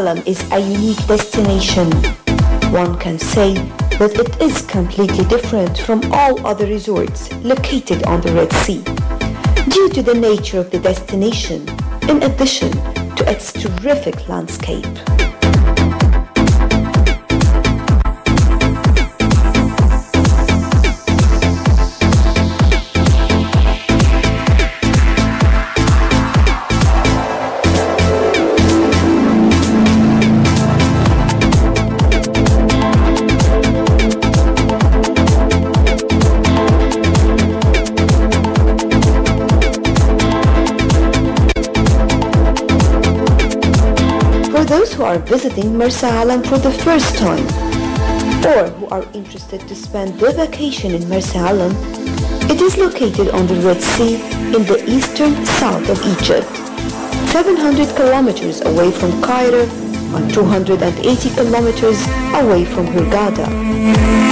Alam is a unique destination. One can say that it is completely different from all other resorts located on the Red Sea due to the nature of the destination in addition to its terrific landscape. Are visiting Marsa Alam for the first time or who are interested to spend their vacation in Marsa Alam, it is located on the Red Sea in the eastern south of Egypt, 700 kilometers away from Cairo and 280 kilometers away from Hurghada.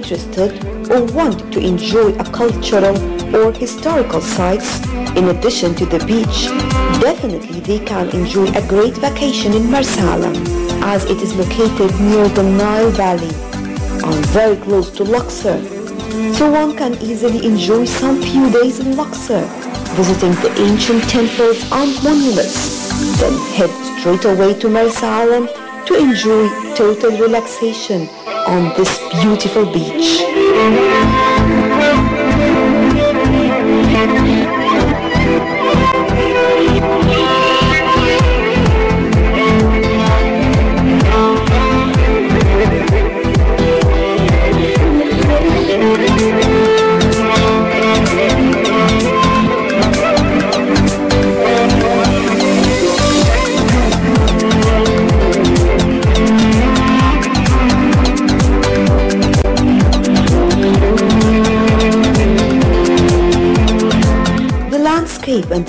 Interested or want to enjoy a cultural or historical sites in addition to the beach, definitely they can enjoy a great vacation in Marsa Alam as it is located near the Nile Valley and very close to Luxor. So one can easily enjoy some few days in Luxor, visiting the ancient temples and monuments, then head straight away to Marsa Alam to enjoy total relaxation on this beautiful beach.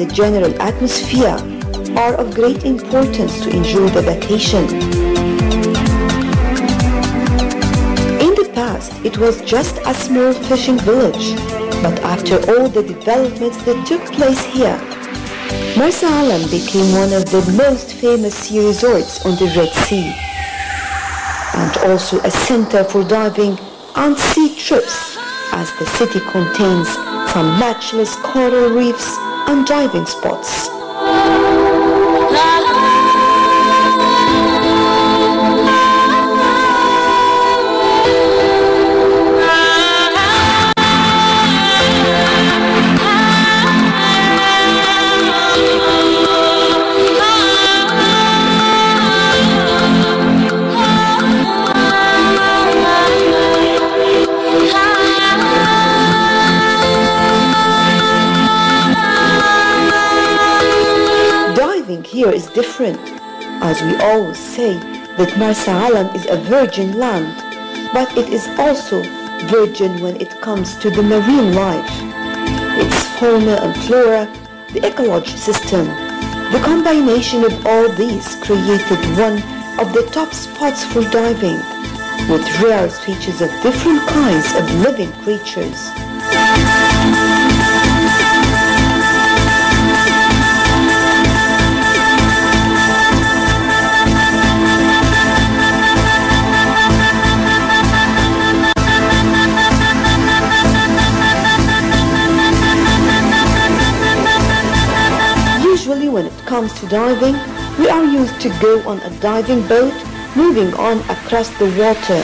The general atmosphere are of great importance to enjoy the vacation. In the past, it was just a small fishing village, but after all the developments that took place here, Marsa Alam became one of the most famous sea resorts on the Red Sea, and also a center for diving and sea trips as the city contains some matchless coral reefs and diving spots. Different, as we always say that Marsa Alam is a virgin land, but it is also virgin when it comes to the marine life. Its fauna and flora, the ecology system, the combination of all these created one of the top spots for diving, with rare species of different kinds of living creatures. Comes to diving, we are used to go on a diving boat moving on across the water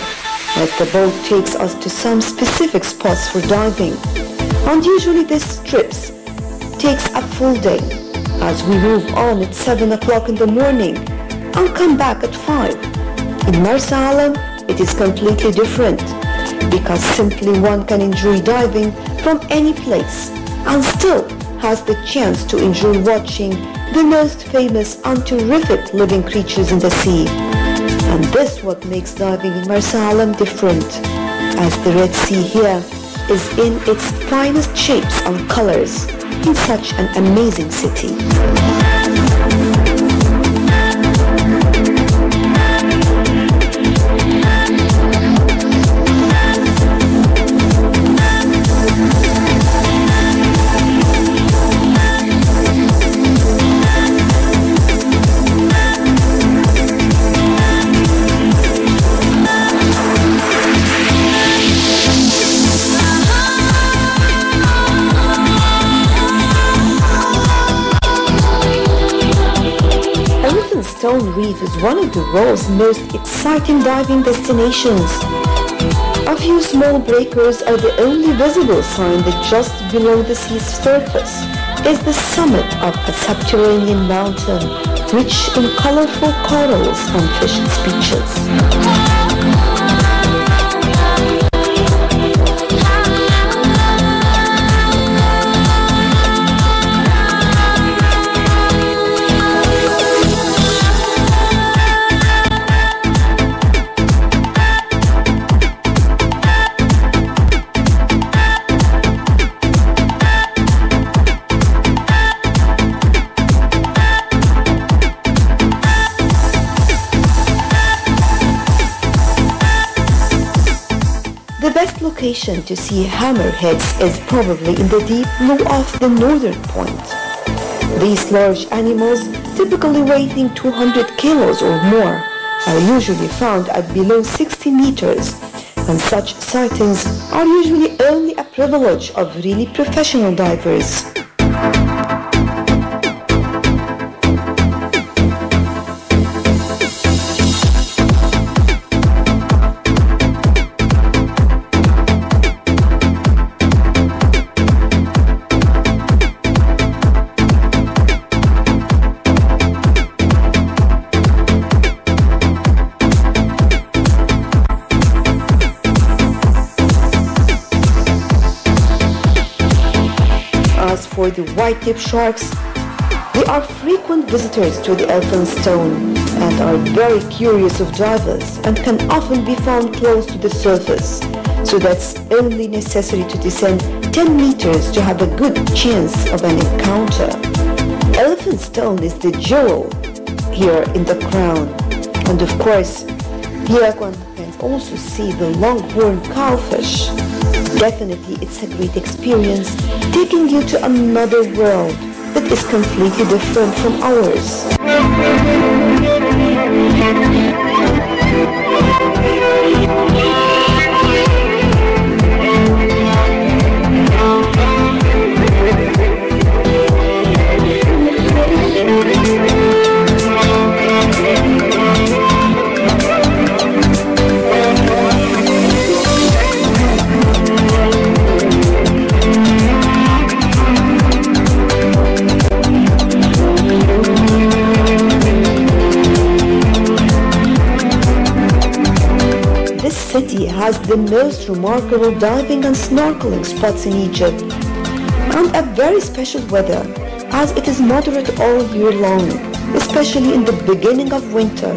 as the boat takes us to some specific spots for diving. And usually this trips takes a full day as we move on at 7 o'clock in the morning and come back at 5. In Marsa it is completely different because simply one can enjoy diving from any place and still has the chance to enjoy watching the most famous and terrific living creatures in the sea. And this what makes diving in Marsa Alam different, as the Red Sea here is in its finest shapes and colors in such an amazing city. Stone Reef is one of the world's most exciting diving destinations. A few small breakers are the only visible sign that just below the sea's surface is the summit of a subterranean mountain rich in colorful corals and fish species. Location to see hammerheads is probably in the deep blue off the northern point. These large animals, typically weighing 200 kilos or more, are usually found at below 60 meters, and such sightings are usually only a privilege of really professional divers. The white-tip sharks, they are frequent visitors to the Elphinstone and are very curious of divers and can often be found close to the surface. So that's only necessary to descend 10 meters to have a good chance of an encounter. Elphinstone is the jewel here in the crown. And of course, here one can also see the longhorn cowfish Definitely, it's a great experience taking you to another world that is completely different from ours. Has the most remarkable diving and snorkeling spots in Egypt and a very special weather as it is moderate all year long, especially in the beginning of winter.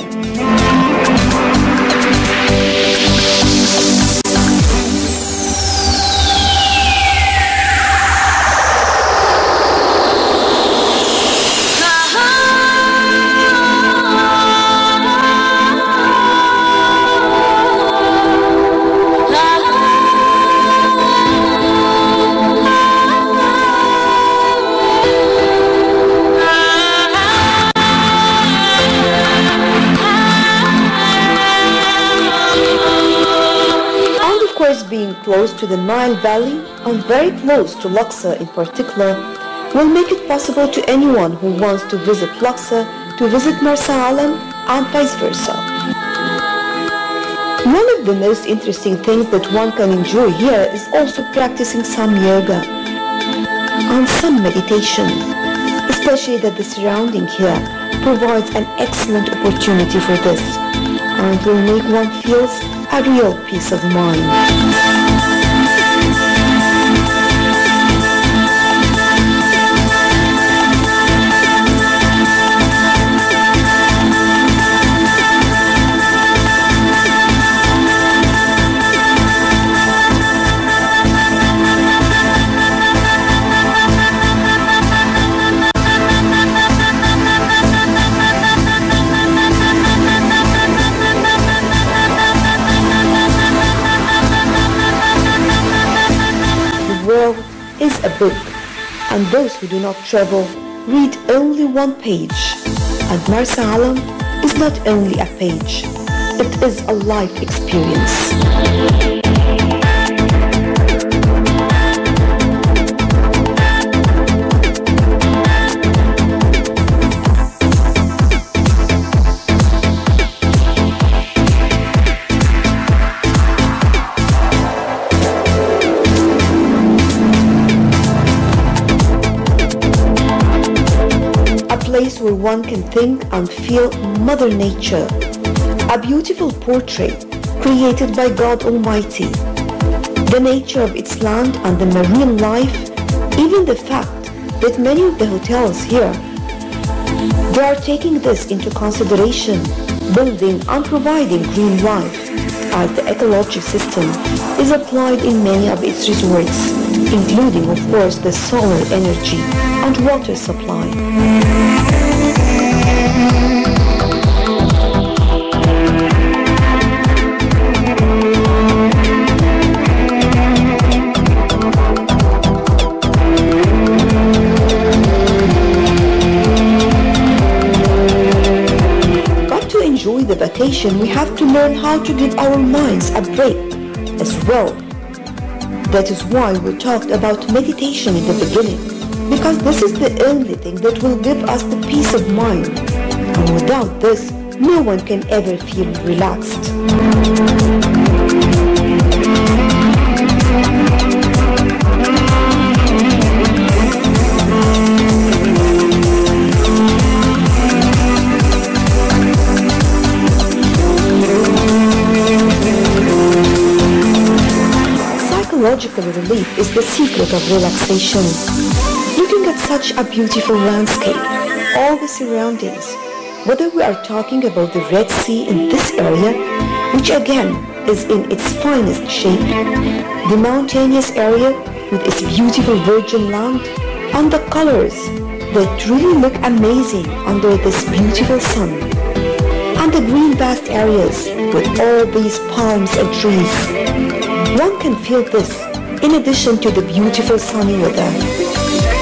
Close to the Nile Valley and very close to Luxor in particular will make it possible to anyone who wants to visit Luxor to visit Marsa Alam and vice versa. One of the most interesting things that one can enjoy here is also practicing some yoga and some meditation, especially that the surrounding here provides an excellent opportunity for this and will make one feel a real peace of mind. Book, and those who do not travel read only one page. And Marsa is not only a page, it is a life experience. One can think and feel Mother Nature. A beautiful portrait created by God Almighty. The nature of its land and the marine life, even the fact that many of the hotels here, they are taking this into consideration, building and providing green life as the ecological system is applied in many of its resorts, including of course the solar energy and water supply. We have to learn how to give our minds a break as well. That is why we talked about meditation in the beginning, because this is the only thing that will give us the peace of mind. And without this, no one can ever feel relaxed. Relief is the secret of relaxation. Looking at such a beautiful landscape, all the surroundings, whether we are talking about the Red Sea in this area, which again is in its finest shape, the mountainous area with its beautiful virgin land, and the colors that really look amazing under this beautiful sun, and the green vast areas with all these palms and trees, one can feel this in addition to the beautiful sunny weather.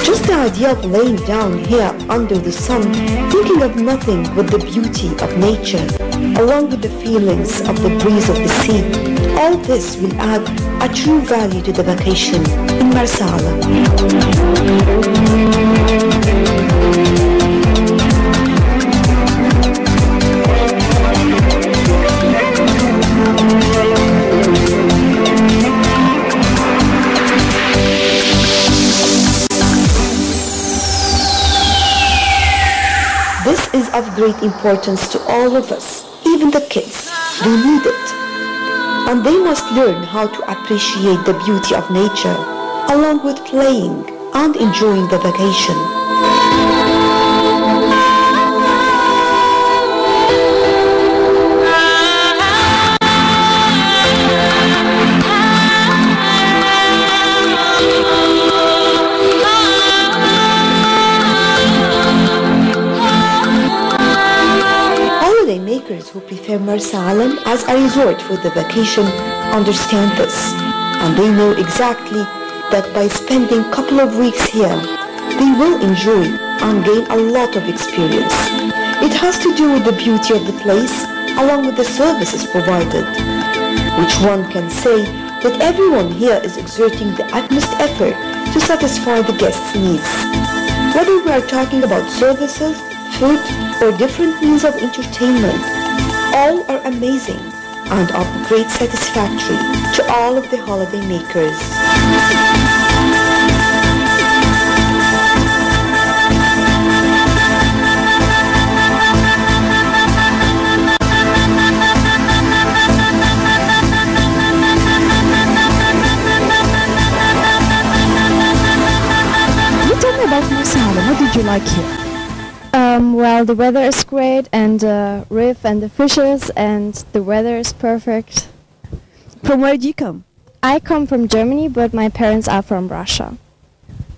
Just the idea of laying down here under the sun, thinking of nothing but the beauty of nature, along with the feelings of the breeze of the sea, all this will add a true value to the vacation in Marsa Alam. Of great importance to all of us, even the kids. They need it. And they must learn how to appreciate the beauty of nature along with playing and enjoying the vacation. Prefer as a resort for the vacation understand this and they know exactly that by spending a couple of weeks here, they will enjoy and gain a lot of experience. It has to do with the beauty of the place along with the services provided, which one can say that everyone here is exerting the utmost effort to satisfy the guests' needs. Whether we are talking about services, food, or different means of entertainment, all are amazing and of great satisfactory to all of the holiday makers. about Masala. What did you like here? Um, well, the weather is great, and the uh, reef and the fishes, and the weather is perfect. From where did you come? I come from Germany, but my parents are from Russia.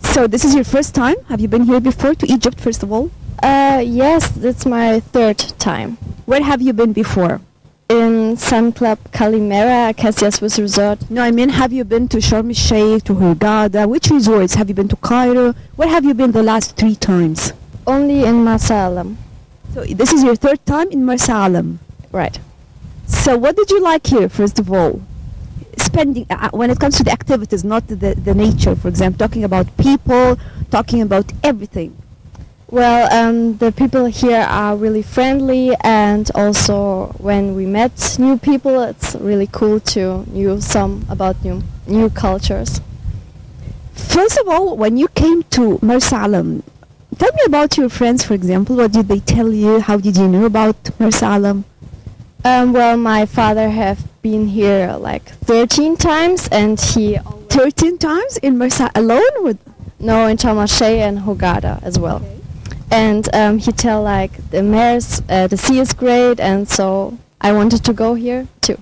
So this is your first time? Have you been here before to Egypt, first of all? Uh, yes, that's my third time. Where have you been before? In Sun Club Kalimera, Acacia Swiss Resort. No, I mean, have you been to Sharm el Sheikh, to Hurghada? Which resorts? Have you been to Cairo? Where have you been the last three times? Only in Masalam. So this is your third time in Marsa Alam. Right. So what did you like here, first of all? Spending, uh, when it comes to the activities, not the, the nature, for example, talking about people, talking about everything. Well, um, the people here are really friendly, and also when we met new people, it's really cool to know some about new new cultures. First of all, when you came to Marsa Alam, tell me about your friends, for example. What did they tell you? How did you know about Marsa Um, well, my father have been here like 13 times, and he 13 times in Marsa alone? With no, in el and Hurghada as well. And um, he tell like the mares, uh, the sea is great, and so I wanted to go here too.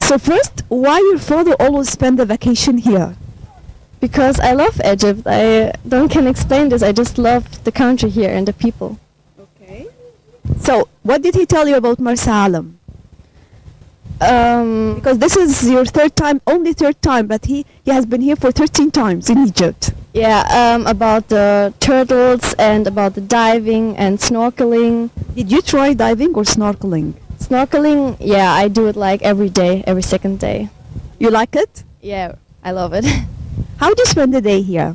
So first, why your father always spend the vacation here? Because I love Egypt. I don't can explain this. I just love the country here and the people. Okay. So what did he tell you about Marsa Alam? Um, Because this is your third time, only third time, but he, he has been here for 13 times in Egypt. yeah, um, about the turtles and about the diving and snorkeling. Did you try diving or snorkeling? Snorkeling, yeah, I do it like every day, every second day. You like it? Yeah, I love it. How do you spend the day here?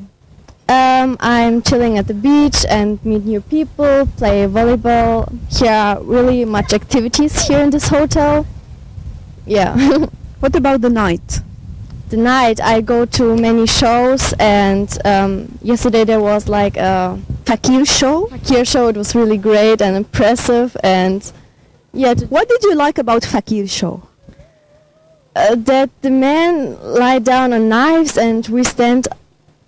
um, I'm chilling at the beach and meet new people, play volleyball. Here are really much activities here in this hotel. Yeah. What about the night? the night I go to many shows and um, yesterday there was like a Fakir show? Fakir show. It was really great and impressive and yeah, What did you like about Fakir show? Uh, that the men lie down on knives and we stand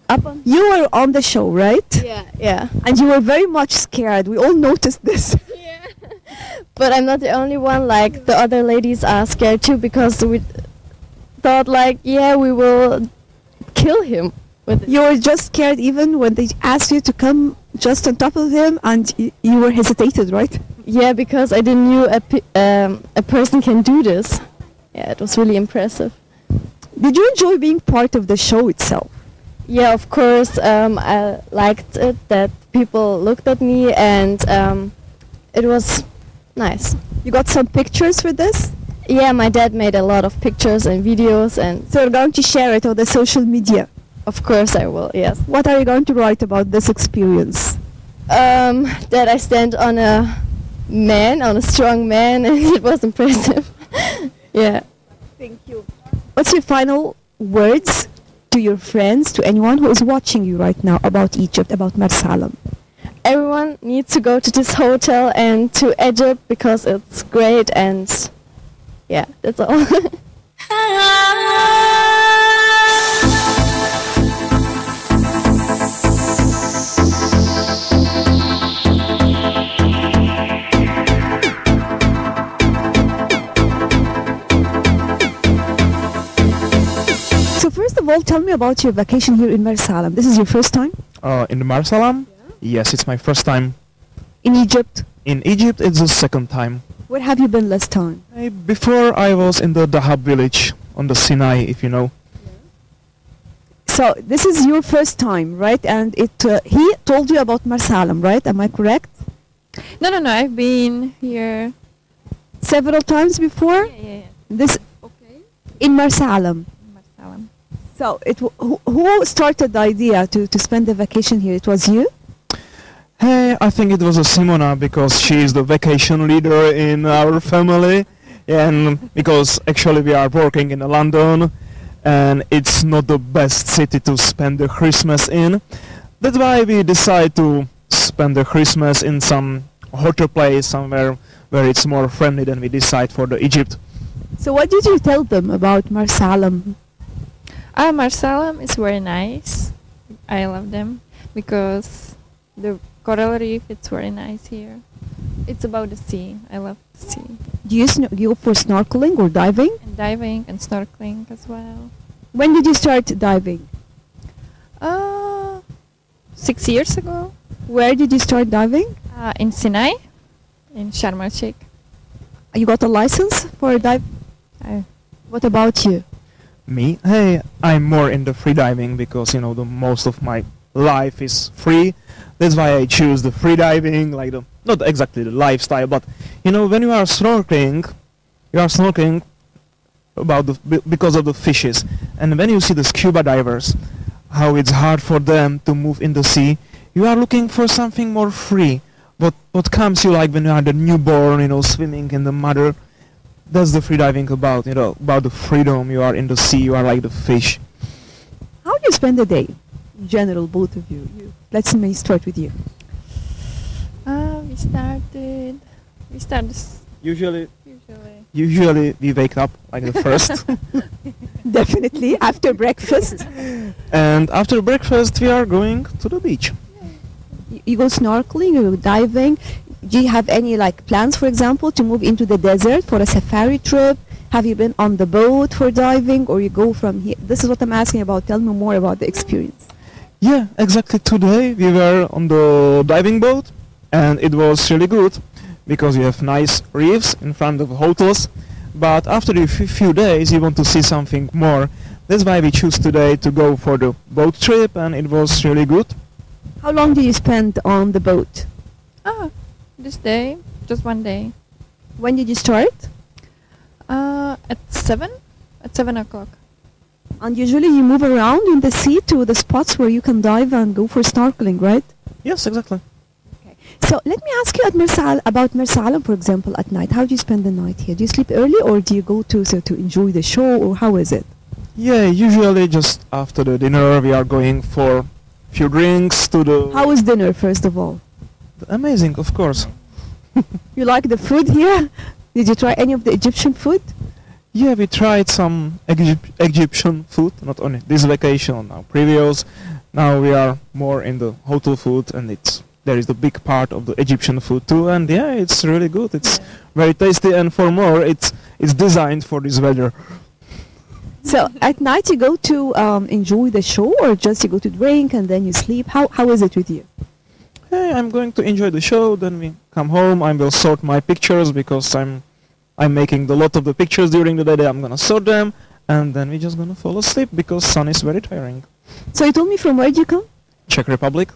up on. You were on the show, right? Yeah, yeah. And you were very much scared. We all noticed this. Yeah. But I'm not the only one. Like the other ladies are scared too because we thought like, yeah, we will kill him with. You were just scared even when they asked you to come just on top of him and y- you were hesitated, right? Yeah, because I didn't knew a um, a person can do this. Yeah, it was really impressive. Did you enjoy being part of the show itself? Yeah, of course. Um, I liked it that people looked at me, and um, it was nice. You got some pictures for this? Yeah, my dad made a lot of pictures and videos, and So you're going to share it on the social media. of course I will. Yes. What are you going to write about this experience? Um, that I stand on a man, on a strong man, and it was impressive. Yeah. Thank you. What's your final words to your friends, to anyone who is watching you right now about Egypt, about Marsa Alam? Everyone needs to go to this hotel and to Egypt because it's great, and yeah, that's all. So all, tell me about your vacation here in Marsa Alam. This is your first time Uh, in the Marsalam? Yes, it's my first time. in Egypt. In Egypt, it's the second time. Where have you been last time? I, before I was in the Dahab village on the Sinai, if you know. So this is your first time, right? And it uh, he told you about Marsa Alam, right? Am I correct? No, no, no. I've been here. Several times before. Yeah, yeah, This. Okay. in Marsa Alam. Marsalam. So it w- who, who started the idea to, to spend the vacation here? It was you. Hey, I think it was a Simona because she is the vacation leader in our family. And because actually we are working in London and it's not the best city to spend the Christmas in. That's why we decide to spend the Christmas in some hotter place somewhere where it's more friendly than we decide for the Egypt. So what did you tell them about Marsa Alam? Ah, Marsalam is very nice. I love them because the coral reef it's very nice here. It's about the sea. I love the sea Do you, you go for snorkeling or diving? and diving and snorkeling as well. When did you start diving? Uh, six years ago Where did you start diving? uh, in Sinai, in Sharm el Sheikh. You got a license for dive? I, What about you? Me? Hey, I'm more into freediving because you know the most of my life is free. That's why I choose the freediving, like the not exactly the lifestyle, but you know when you are snorkeling, you are snorkeling about the because of the fishes, and when you see the scuba divers, how it's hard for them to move in the sea, you are looking for something more free. What what comes you like when you are the newborn, you know, swimming in the mother that's the free diving about you know about the freedom you are in the sea you are like the fish How do you spend the day? In general, both of you. you. Let's me start with you. uh, we started. We started usually usually. usually we wake up like the first Definitely after breakfast. and after breakfast we are going to the beach you you go snorkeling, you go diving. Do you have any like plans, for example, to move into the desert for a safari trip? Have you been on the boat for diving, or you go from here? This is what I'm asking about. Tell me more about the experience. yeah exactly today we were on the diving boat and it was really good because you have nice reefs in front of hotels but after a f- few days you want to see something more that's why we choose today to go for the boat trip and it was really good How long do you spend on the boat? Ah, this day, just one day. When did you start? Uh, at seven. At seven o'clock. And usually you move around in the sea to the spots where you can dive and go for snorkeling, right? yes exactly Okay. So let me ask you at Mersal about Mersalam, for example, at night. How do you spend the night here? Do you sleep early or do you go to so to enjoy the show or how is it? Yeah, usually just after the dinner we are going for few drinks to the How is dinner first of all? Amazing of course. You like the food here? Did you try any of the Egyptian food? Yeah, we tried some Egypt- Egyptian food, not only this vacation, now previous. Now we are more in the hotel food and it's there is the big part of the Egyptian food too and yeah, it's really good. It's Yeah. very tasty and for more it's it's designed for this weather. So at night you go to um, enjoy the show or just you go to drink and then you sleep? How, how is it with you? Hey, I'm going to enjoy the show. Then we come home. I will sort my pictures because I'm I'm making a lot of the pictures during the day. I'm gonna sort them, and then we're just gonna fall asleep because sun is very tiring. So you told me from where you come? Czech Republic.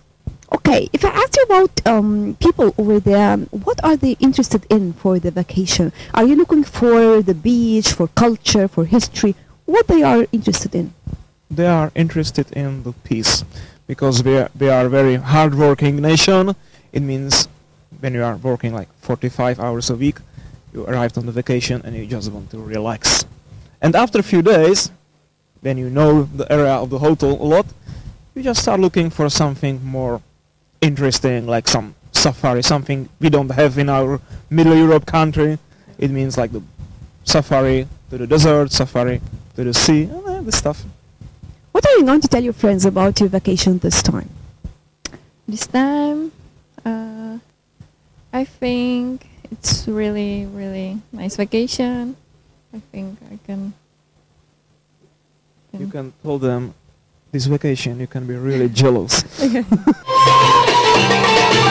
Okay, if I ask you about um, people over there, what are they interested in for the vacation? Are you looking for the beach, for culture, for history? What they are interested in? They are interested in the peace because we are, we are very hard-working nation. It means when you are working like 45 hours a week, you arrived on the vacation and you just want to relax. And after a few days, when you know the area of the hotel a lot, you just start looking for something more interesting, like some safari, something we don't have in our Middle Europe country. It means like the safari to the desert, safari to the sea, and uh, this stuff. What are you going to tell your friends about your vacation this time? This time, uh, I think it's really, really nice vacation. I think I can. You can tell them this vacation you can be really jealous.